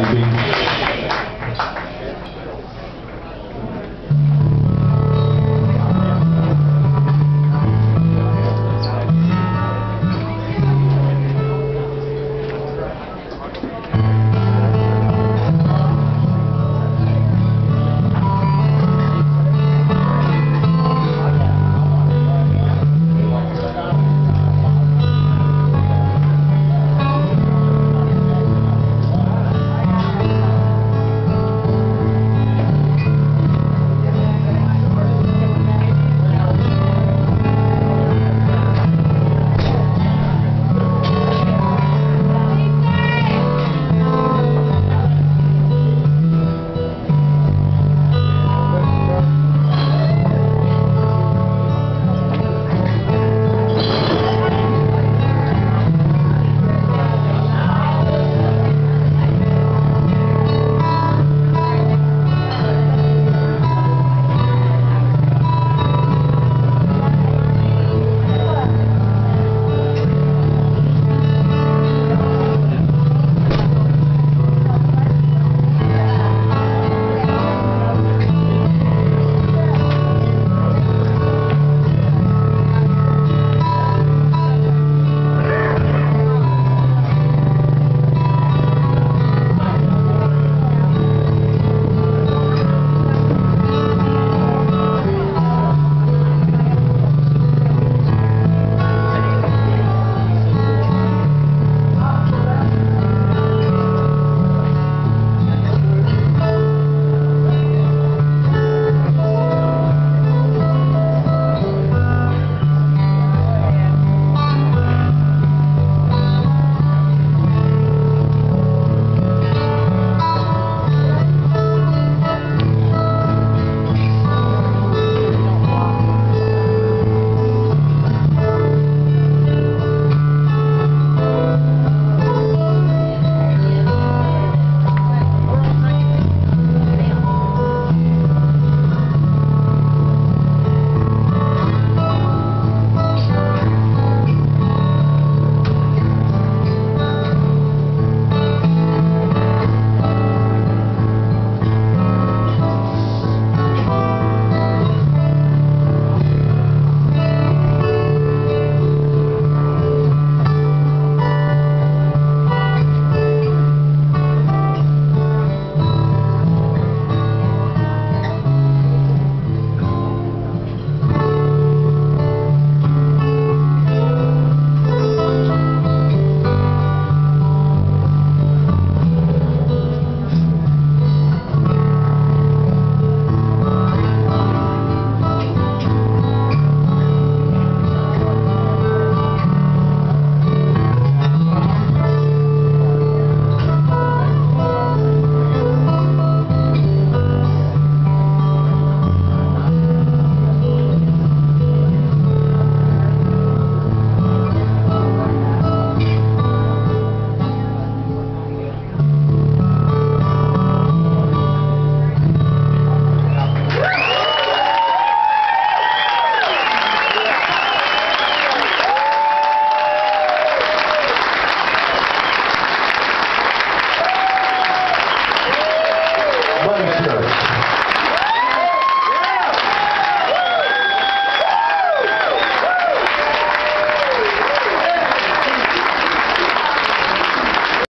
hay